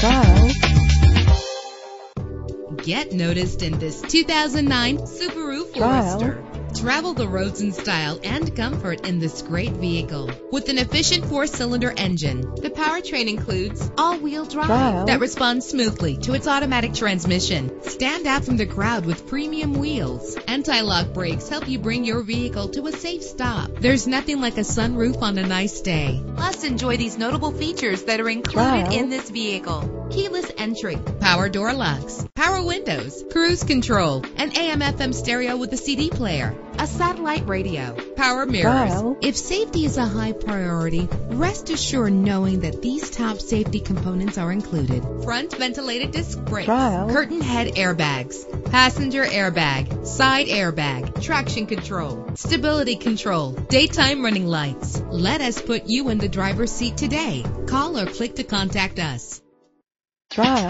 Trial. Get noticed in this 2009 Subaru Trial. Forester. Travel the roads in style and comfort in this great vehicle. With an efficient four-cylinder engine, the powertrain includes all-wheel drive that responds smoothly to its automatic transmission. Stand out from the crowd with premium wheels. Anti-lock brakes help you bring your vehicle to a safe stop. There's nothing like a sunroof on a nice day. Plus, enjoy these notable features that are included in this vehicle. Keyless entry, power door locks, power windows, cruise control, an AM FM stereo with a CD player, a satellite radio, power mirrors. Trial. If safety is a high priority, rest assured knowing that these top safety components are included. Front ventilated disc brakes, Trial. curtain head airbags, passenger airbag, side airbag, traction control, stability control, daytime running lights. Let us put you in the driver's seat today. Call or click to contact us. Trial.